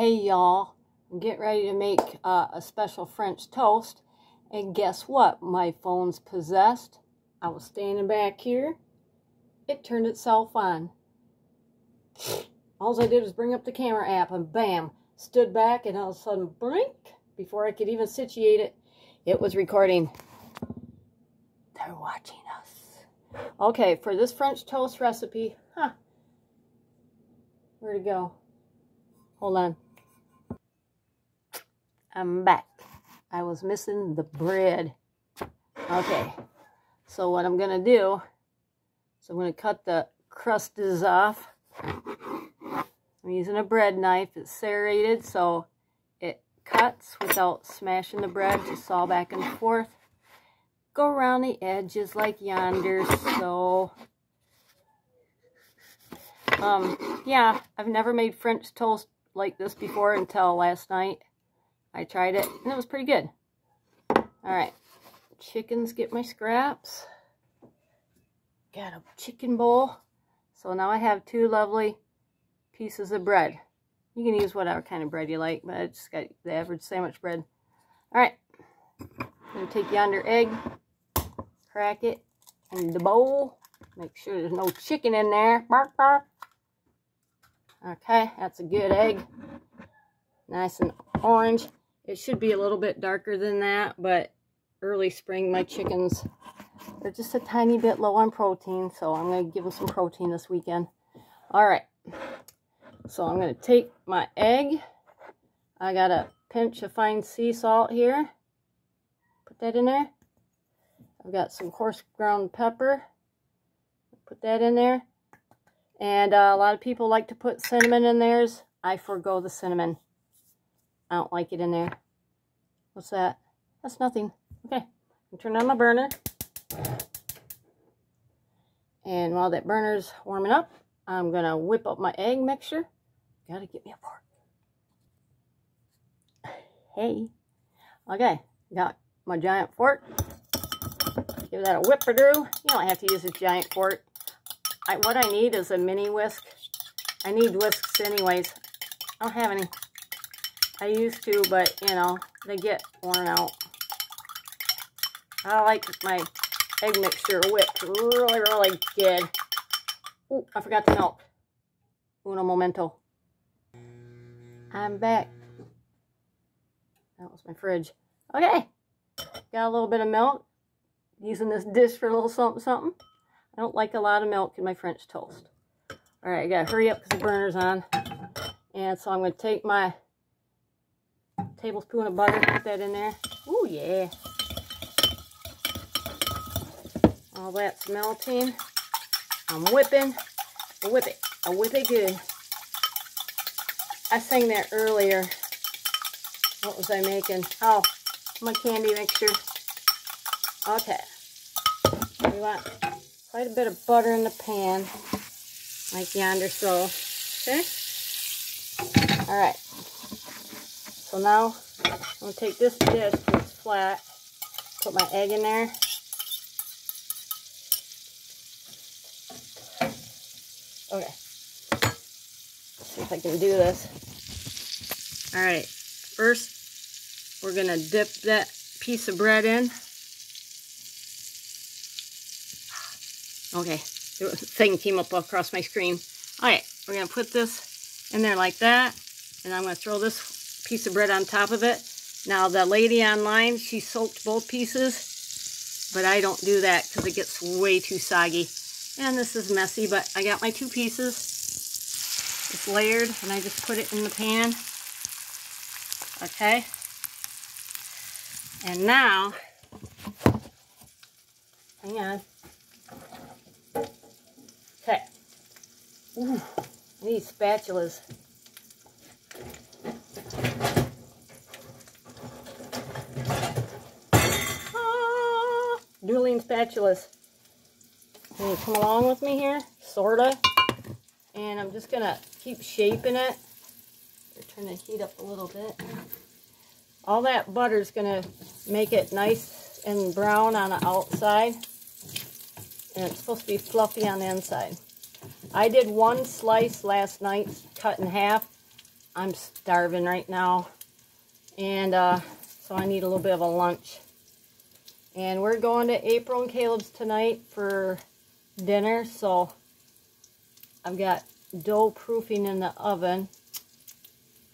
Hey y'all, getting ready to make uh, a special French toast. And guess what? My phone's possessed. I was standing back here. It turned itself on. All I did was bring up the camera app and bam, stood back and all of a sudden, blink, before I could even situate it, it was recording. They're watching us. Okay, for this French toast recipe, huh, where'd it go? Hold on. I'm back. I was missing the bread. Okay, so what I'm going to do is I'm going to cut the crusts off. I'm using a bread knife. It's serrated so it cuts without smashing the bread. Just saw back and forth. Go around the edges like yonder, so... Um, yeah, I've never made French toast like this before until last night. I tried it, and it was pretty good. Alright, chickens get my scraps. Got a chicken bowl. So now I have two lovely pieces of bread. You can use whatever kind of bread you like, but I just got the average sandwich bread. Alright, I'm going to take yonder egg, crack it in the bowl. Make sure there's no chicken in there. Bark, bark. Okay, that's a good egg. Nice and orange. It should be a little bit darker than that, but early spring, my chickens are just a tiny bit low on protein, so I'm going to give them some protein this weekend. All right, so I'm going to take my egg. I got a pinch of fine sea salt here. Put that in there. I've got some coarse ground pepper. Put that in there. And uh, a lot of people like to put cinnamon in theirs. I forego the cinnamon. I don't like it in there. What's that? That's nothing. Okay. I turn on my burner. And while that burner's warming up, I'm going to whip up my egg mixture. Gotta get me a fork. Hey. Okay. Got my giant fork. Give that a whip-a-doo. You don't have to use a giant fork. I, what I need is a mini whisk. I need whisks anyways. I don't have any. I used to, but, you know, they get worn out. I like my egg mixture whipped really, really good. Oh, I forgot the milk. Uno momento. I'm back. That was my fridge. Okay. Got a little bit of milk. Using this dish for a little something, something. I don't like a lot of milk in my French toast. All right, I gotta hurry up because the burner's on. And so I'm gonna take my tablespoon of butter, put that in there. Oh yeah. All that's melting. I'm whipping. I whip it. I whip it good. I sang that earlier. What was I making? Oh, my candy mixture. Okay. We want quite a bit of butter in the pan, like yonder so. Okay? Alright. So now, I'm going to take this dish, it's flat, put my egg in there. Okay. Let's see if I can do this. Alright. First, we're going to dip that piece of bread in. Okay, the thing came up across my screen. All right, we're going to put this in there like that. And I'm going to throw this piece of bread on top of it. Now, the lady online, she soaked both pieces. But I don't do that because it gets way too soggy. And this is messy, but I got my two pieces. It's layered, and I just put it in the pan. Okay. And now, hang on. Okay. Ooh, need spatulas. Ah, dueling spatulas. Can you come along with me here? Sorta. And I'm just gonna keep shaping it. Turn the heat up a little bit. All that butter is gonna make it nice and brown on the outside and it's supposed to be fluffy on the inside. I did one slice last night, cut in half. I'm starving right now. And uh, so I need a little bit of a lunch. And we're going to April and Caleb's tonight for dinner. So I've got dough proofing in the oven.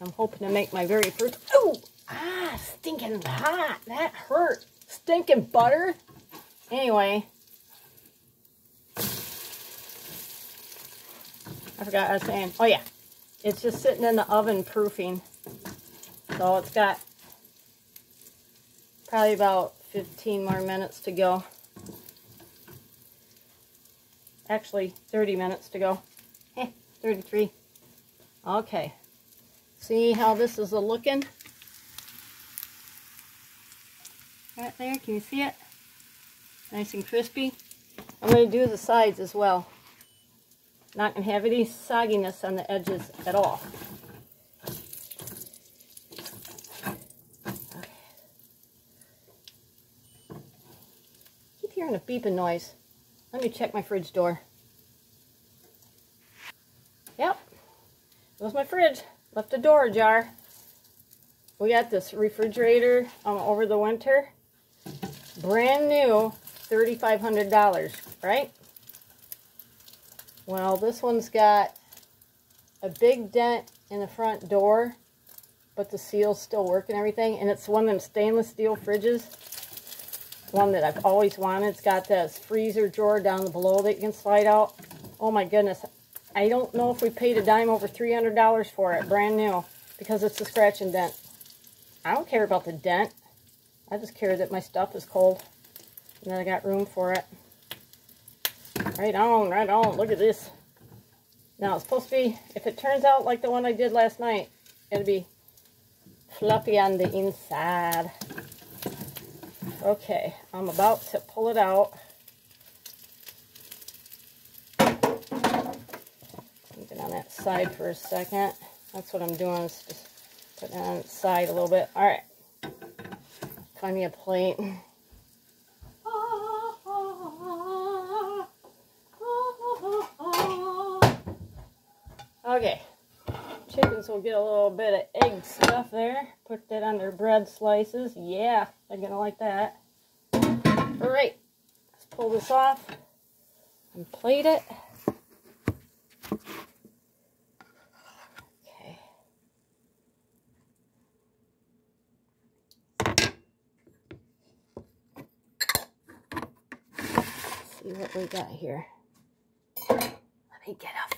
I'm hoping to make my very first... Oh! Ah, stinking hot. That hurt. Stinking butter. Anyway. I forgot I was saying. Oh, yeah. It's just sitting in the oven proofing. So it's got probably about 15 more minutes to go. Actually, 30 minutes to go. Eh, 33. Okay. See how this is a looking? Right there, can you see it? Nice and crispy. I'm going to do the sides as well. Not going to have any sogginess on the edges at all. Hearing a beeping noise. Let me check my fridge door. Yep, it was my fridge. Left the door ajar. We got this refrigerator um, over the winter. Brand new, $3,500, right? Well, this one's got a big dent in the front door, but the seals still work and everything. And it's one of them stainless steel fridges. One that I've always wanted. It's got this freezer drawer down below that you can slide out. Oh my goodness. I don't know if we paid a dime over $300 for it, brand new, because it's a scratch and dent. I don't care about the dent. I just care that my stuff is cold. And that I got room for it. Right on, right on. Look at this. Now, it's supposed to be, if it turns out like the one I did last night, it'll be fluffy on the inside. Okay, I'm about to pull it out. It on that side for a second. That's what I'm doing, is just put it on its side a little bit. All right, find me a plate. Okay, chickens will get a little bit of egg stuff there. Put that on their bread slices. Yeah, they're going to like that. All right, let's pull this off and plate it. Okay. see what we got here. Let me get fork.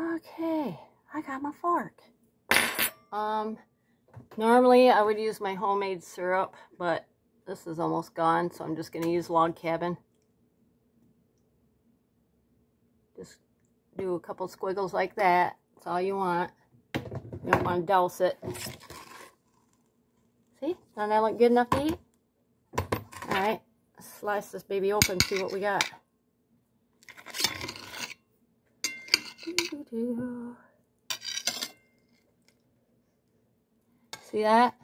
Okay, I got my fork. Um, normally I would use my homemade syrup, but this is almost gone, so I'm just going to use log cabin. Just do a couple squiggles like that. That's all you want. You don't want to douse it. See? Doesn't that look good enough to eat? Alright, slice this baby open, see what we got. See that?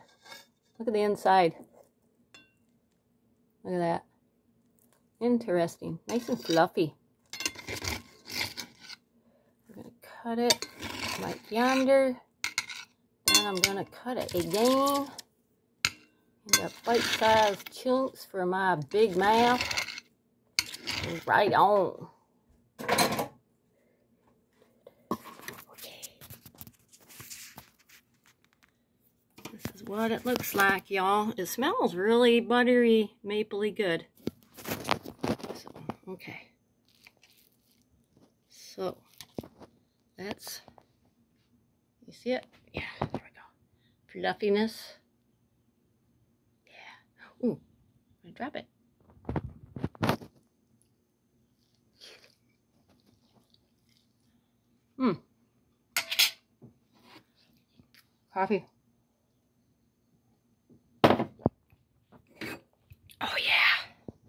Look at the inside. Look at that. Interesting. Nice and fluffy. I'm going to cut it like yonder. Then I'm going to cut it again into bite-sized chunks for my big mouth. Right on. What it looks like, y'all. It smells really buttery, mapley good. So, okay. So, that's, you see it? Yeah, there we go. Fluffiness. Yeah. Ooh, I drop it. Hmm. Coffee. Oh, yeah.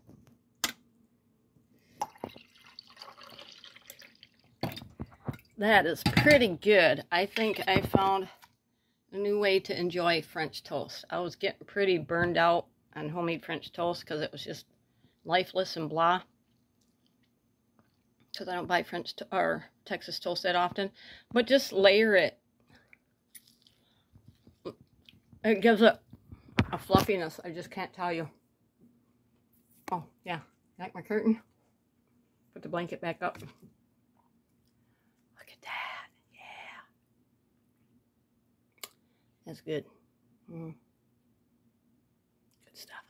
That is pretty good. I think I found a new way to enjoy French toast. I was getting pretty burned out on homemade French toast because it was just lifeless and blah. because I don't buy French or Texas toast that often. But just layer it. It gives it a fluffiness. I just can't tell you. Oh, yeah. Like my curtain. Put the blanket back up. Look at that. Yeah. That's good. Mm. Good stuff.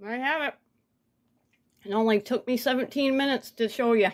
There I have it. It only took me 17 minutes to show you.